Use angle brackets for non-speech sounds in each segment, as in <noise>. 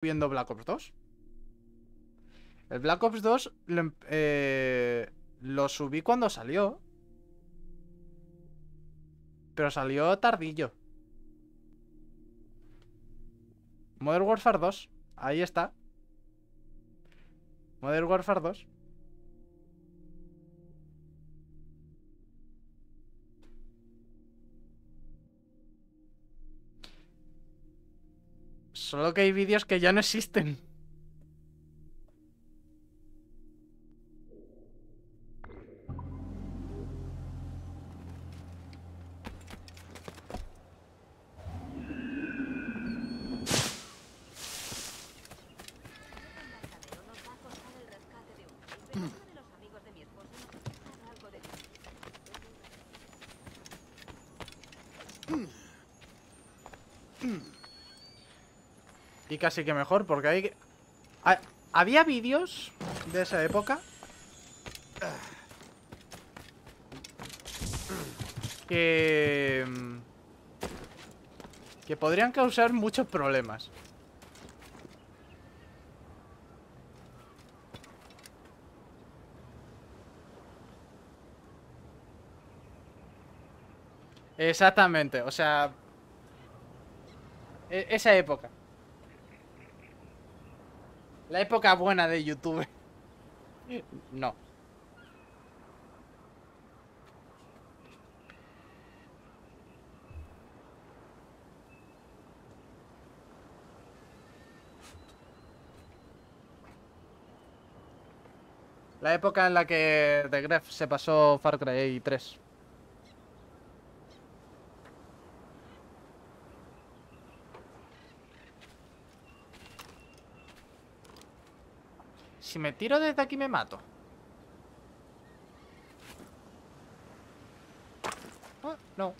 viendo Black Ops 2. El Black Ops 2 lo, em- eh, lo subí cuando salió. Pero salió tardillo. Modern Warfare 2. Ahí está. Modern Warfare 2. Solo que hay vídeos que ya no existen. Y casi que mejor, porque hay... ha- Había vídeos de esa época que... que podrían causar muchos problemas. Exactamente, o sea... e- esa época. La época buena de YouTube. No. La época en la que The Gref se pasó Far Cry 3. Si me tiro desde aquí me mato. Ah, no.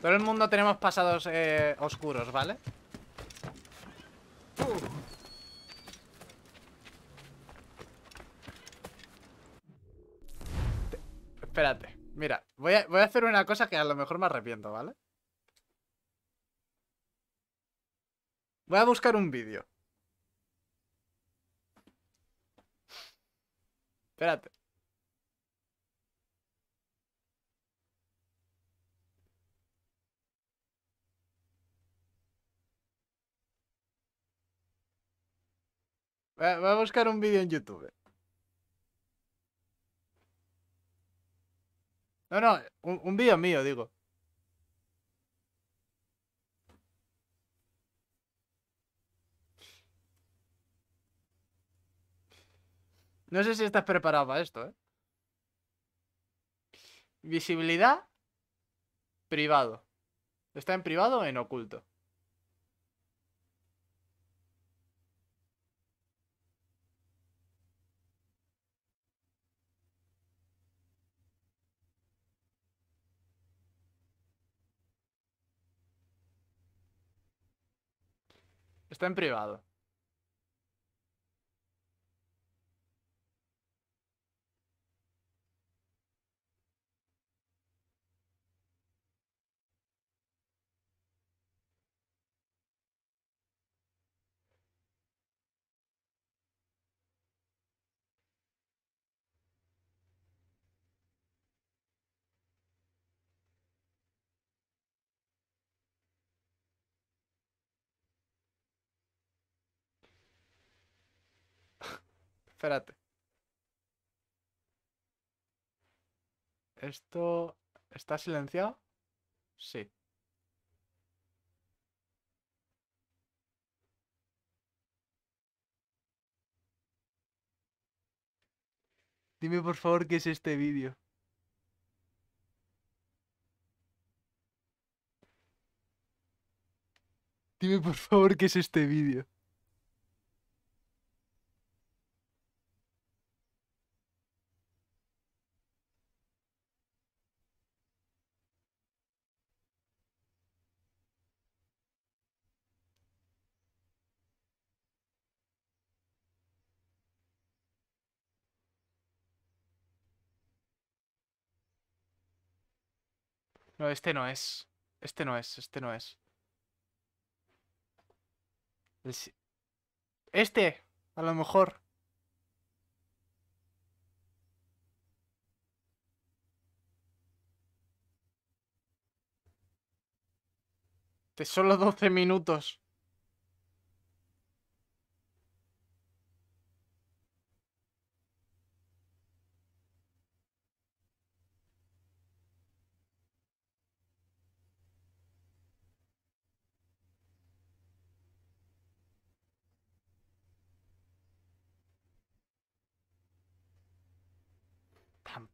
Todo el mundo tenemos pasados eh, oscuros, ¿vale? Te- Espérate, mira, voy a, voy a hacer una cosa que a lo mejor me arrepiento, ¿vale? Voy a buscar un vídeo. Espérate. Voy a, voy a buscar un vídeo en YouTube. No, no, un, un vídeo mío, digo. No sé si estás preparado para esto, ¿eh? Visibilidad. Privado. ¿Está en privado o en oculto? Está en privado. Espérate. ¿Esto está silenciado? Sí. Dime por favor qué es este vídeo. Dime por favor qué es este vídeo. No, este no es. Este no es, este no es. Este, a lo mejor. De solo 12 minutos.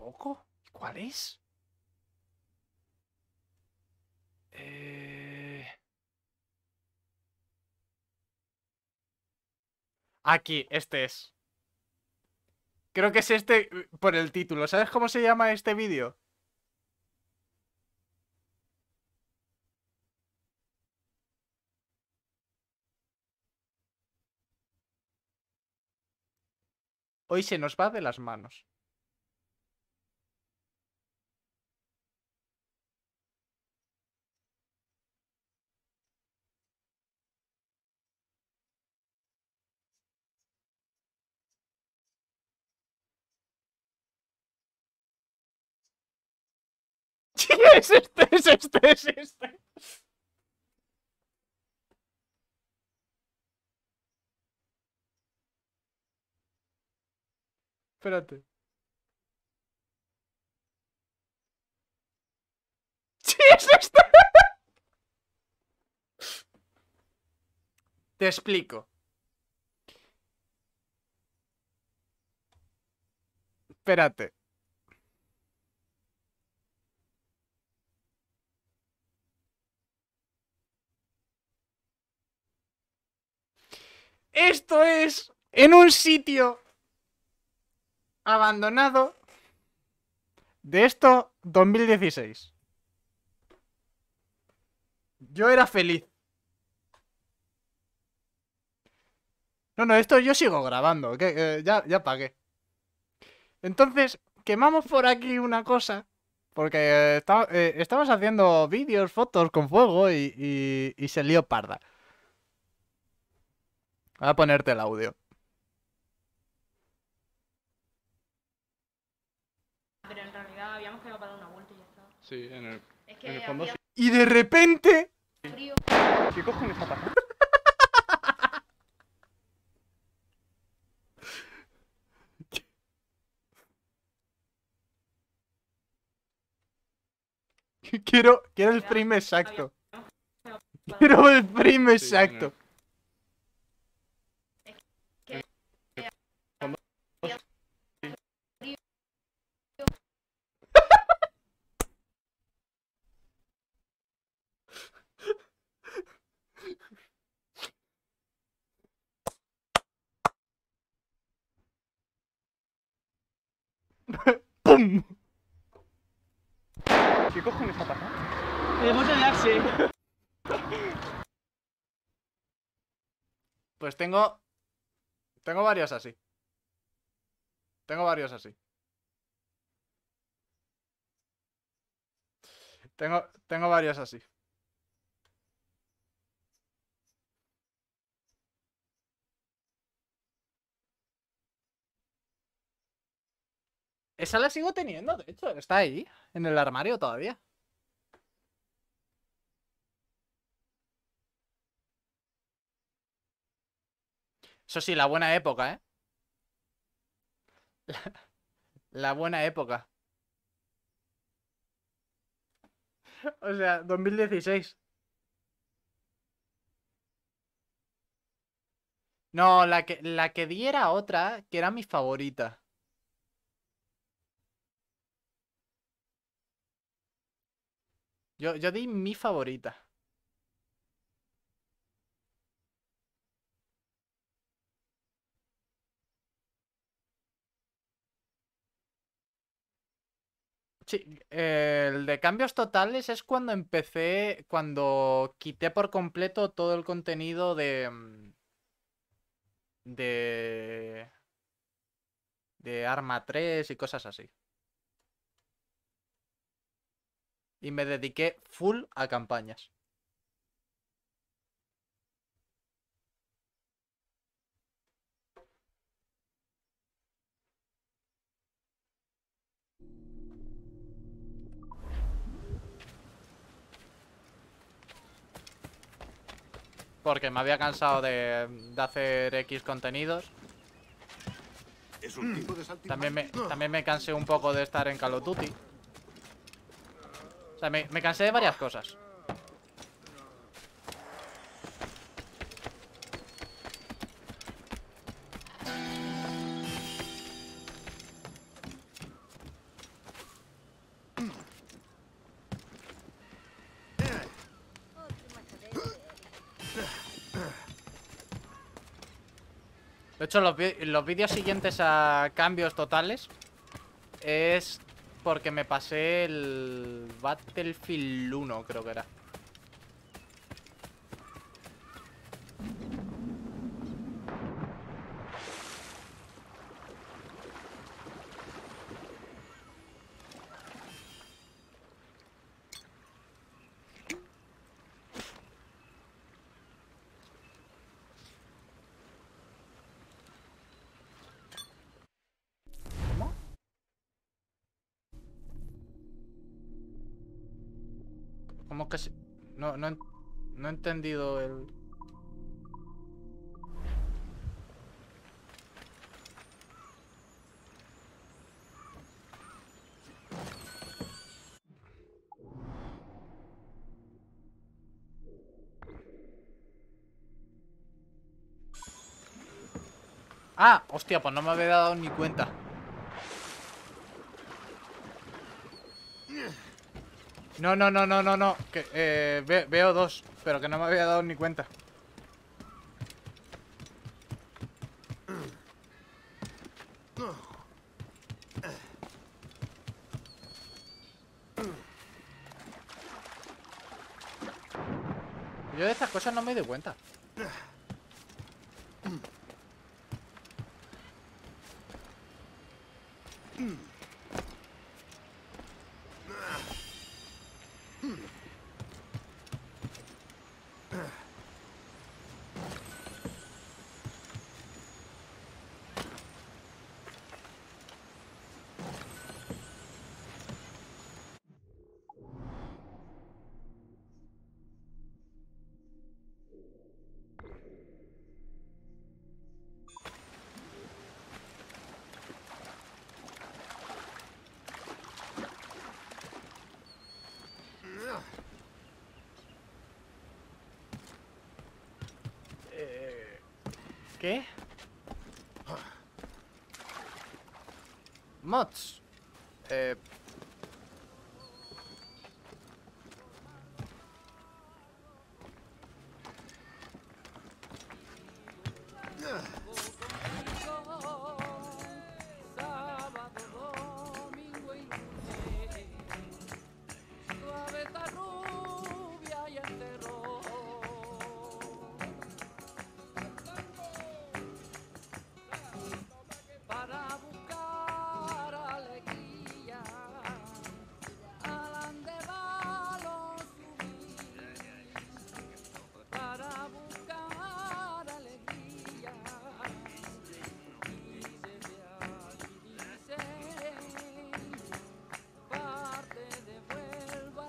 ¿Tampoco? ¿Cuál es? Eh... Aquí, este es. Creo que es este eh, por el título. ¿Sabes cómo se llama este vídeo? Hoy se nos va de las manos. Es este, es este, es este. Espérate. Sí, es este. Te explico. Espérate. Esto es en un sitio abandonado de esto 2016. Yo era feliz. No, no, esto yo sigo grabando, que eh, ya, ya pagué. Entonces, quemamos por aquí una cosa. Porque eh, esta- eh, estamos haciendo vídeos, fotos con fuego y, y- y se lió parda. Voy a ponerte el audio. Pero en realidad habíamos quedado para dar una vuelta y ya está. Sí, en el, Es en que el fondo hacía sí. Y de repente. frío. ¿Qué cojones ha pasado? <laughs> Quiero, quiero el frame exacto. Quiero el frame en exacto. ¿Qué cojones ha pasado? Pues tengo. Tengo varios así. Tengo varios así. Tengo, tengo varios así. Esa la sigo teniendo, de hecho, está ahí, en el armario todavía. Eso sí, la buena época, ¿eh? La, <laughs> buena época. <laughs> O sea, 2016. No, la que, la que di era otra, que era mi favorita. Yo, yo di mi favorita. Sí, el de cambios totales es cuando empecé, cuando quité por completo todo el contenido de... mm, De... De Arma 3 y cosas así. Y me dediqué full a campañas. Porque me había cansado de, de hacer X contenidos. Es un tipo de. También me, también me cansé un poco de estar en Call of Duty. Sea, me, cansé de varias cosas. De hecho, los, los vídeos siguientes a cambios totales es porque me pasé el Battlefield 1, creo que era. ¿Cómo que se...? No, no, no he entendido el... Ah, hostia, pues no me había dado ni cuenta. No, no, no, no, no, no. Que, eh, ve- veo dos, pero que no me había dado ni cuenta. Yo de estas cosas no me doy cuenta. ¿Qué? Mods. Eh,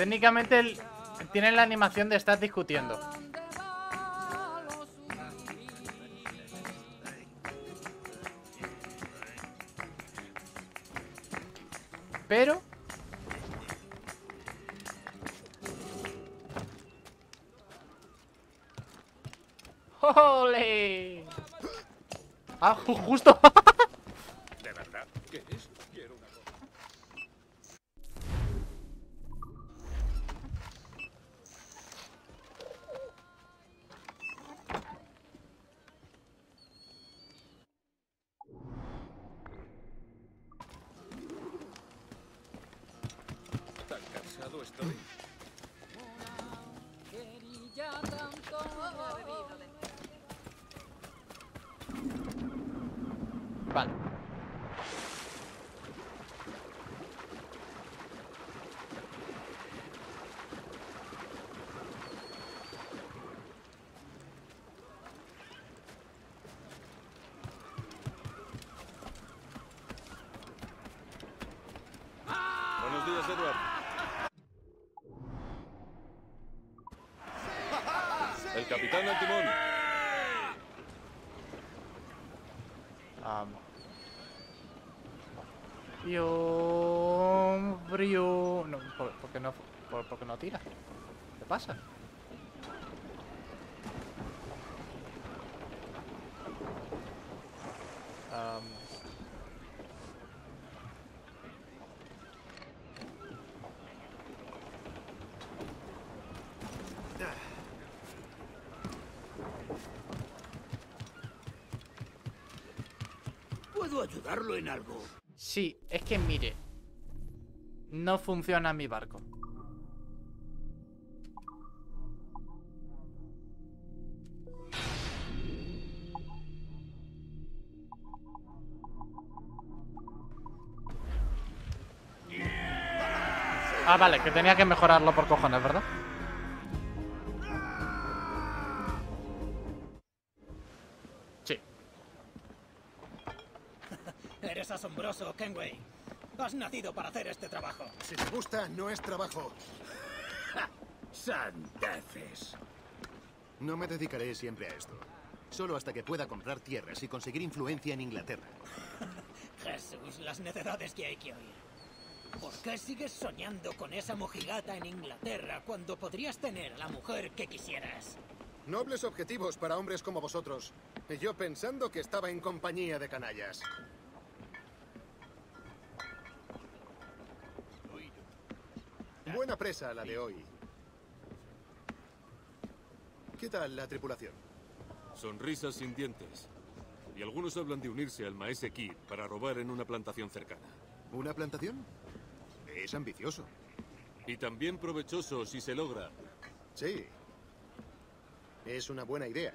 técnicamente el- tienen la animación de estar discutiendo. Pero... ¡Ole! Ah, ju- justo. <laughs> Edward. El capitán al timón. Brio, brio. No, ¿por, por qué no, por, por qué no tira? ¿Qué pasa? Sí, es que mire. No funciona mi barco. Ah, vale, que tenía que mejorarlo por cojones, ¿verdad? Eres asombroso, Kenway. Has nacido para hacer este trabajo. Si te gusta, no es trabajo. Sandeces. No me dedicaré siempre a esto. Solo hasta que pueda comprar tierras y conseguir influencia en Inglaterra. <laughs> Jesús, las necedades que hay que oír. ¿Por qué sigues soñando con esa mojigata en Inglaterra cuando podrías tener a la mujer que quisieras? Nobles objetivos para hombres como vosotros. Y yo pensando que estaba en compañía de canallas. Buena presa la de hoy. ¿Qué tal la tripulación? Sonrisas sin dientes. Y algunos hablan de unirse al Maese Kid para robar en una plantación cercana. ¿Una plantación? Es ambicioso. Y también provechoso si se logra. Sí. Es una buena idea.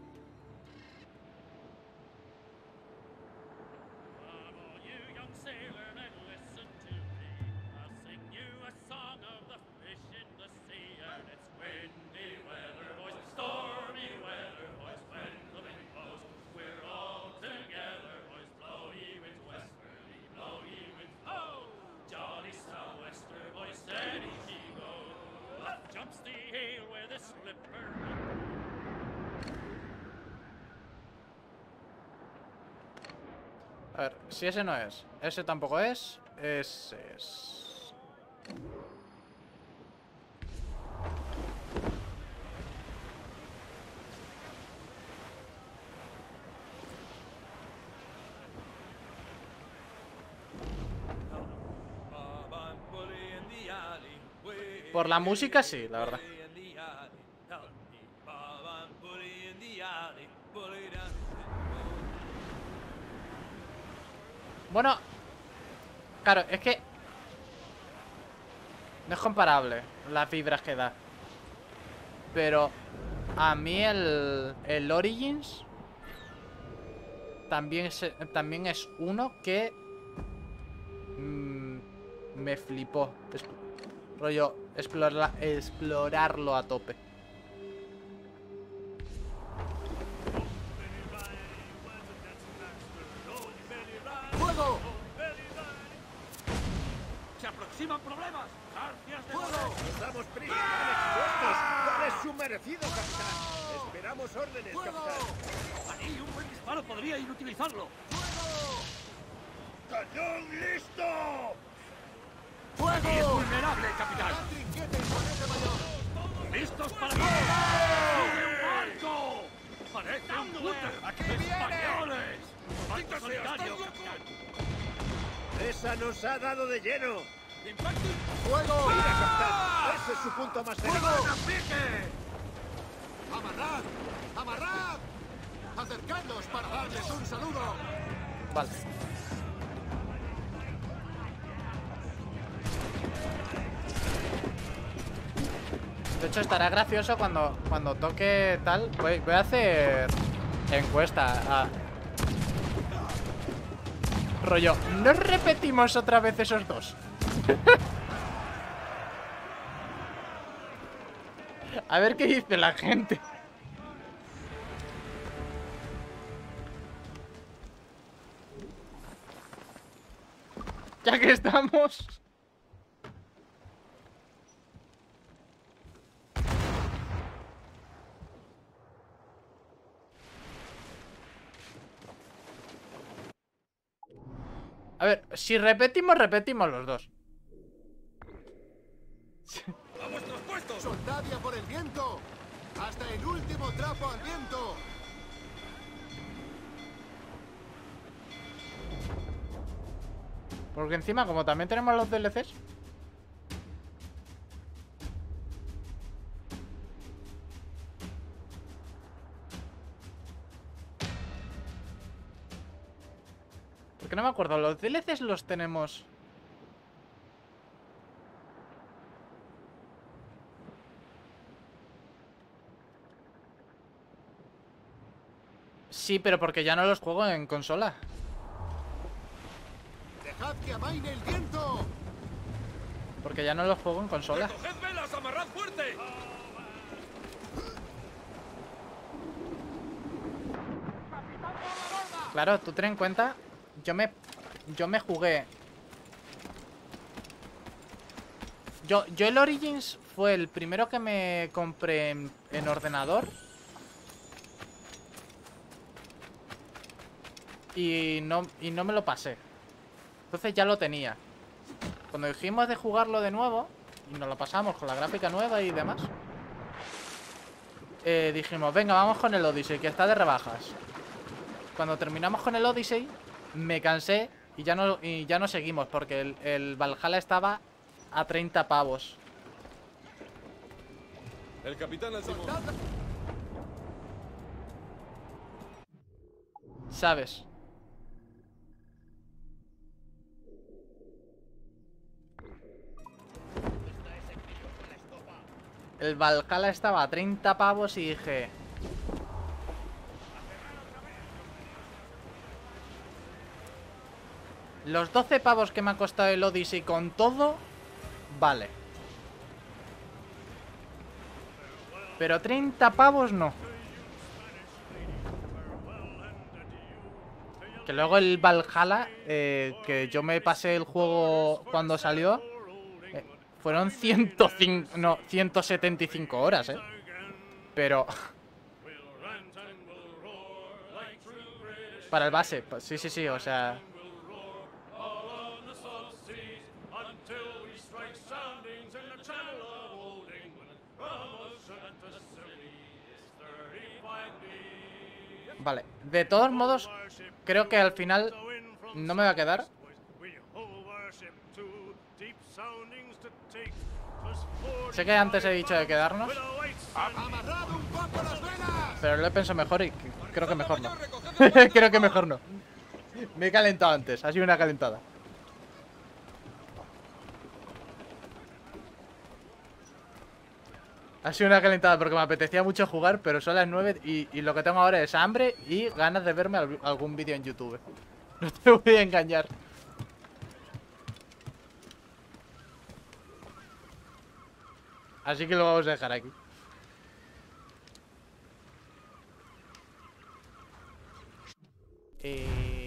slipper A ver, si ese no es, ese tampoco es, ese es. Por la música sí, la verdad. Bueno, claro, es que no es comparable las vibras que da. Pero a mí el, el Origins también es, también es uno que mm, me flipó. Rollo, explora- explorarlo a tope. ¡Barco solitario, capitán! ¡Esa nos ha dado de lleno! ¡Fuego! ¡Mira, capitán! ¡Ese es su punto más débil! ¡Amarrad! ¡Amarrad! ¡Acercadnos para darles un saludo! Vale. De hecho, estará gracioso cuando, cuando toque tal. Voy, voy a hacer encuesta. a- ¿no repetimos otra vez esos dos? <laughs> a ver qué dice la gente. Ya que estamos. A ver, si repetimos, repetimos los dos. ¡A vuestros puestos! ¡Soldadía por el viento! ¡Hasta el último trapo al viento! Porque encima, como también tenemos los DLCs. Porque no me acuerdo, los DLCs los tenemos. Sí, pero porque ya no los juego en consola. ¡Dejad que amaine el viento! Porque ya no los juego en consola. ¡Coged velas! ¡Amarrad fuerte! Claro, tú ten en cuenta, yo me yo me jugué Yo yo el Origins fue el primero que me compré en, en ordenador. Y no y no me lo pasé. Entonces ya lo tenía. Cuando dijimos de jugarlo de nuevo y nos lo pasamos con la gráfica nueva y demás. eh, dijimos, venga, vamos con el Odyssey, que está de rebajas cuando terminamos con el Odyssey, me cansé y ya no, y ya no seguimos, porque el, el Valhalla estaba a 30 pavos. El capitán. ¿Sabes? El Valhalla estaba a 30 pavos y dije... Los 12 pavos que me ha costado el Odyssey con todo, vale. Pero 30 pavos no. Que luego el Valhalla, eh, que yo me pasé el juego cuando salió, eh, fueron 105, no, 175 horas, eh. Pero... <laughs> Para el base, pues, sí, sí, sí, o sea... Vale, de todos modos, creo que al final no me va a quedar. Sé que antes he dicho de quedarnos, pero lo he pensado mejor y creo que mejor no. <laughs> creo que mejor no. Me he calentado antes, ha sido una calentada. Ha sido una calentada porque me apetecía mucho jugar, pero son las 9 y, y lo que tengo ahora es hambre y ganas de verme algún vídeo en YouTube. <laughs> No te voy a engañar. Así que lo vamos a dejar aquí. Eh...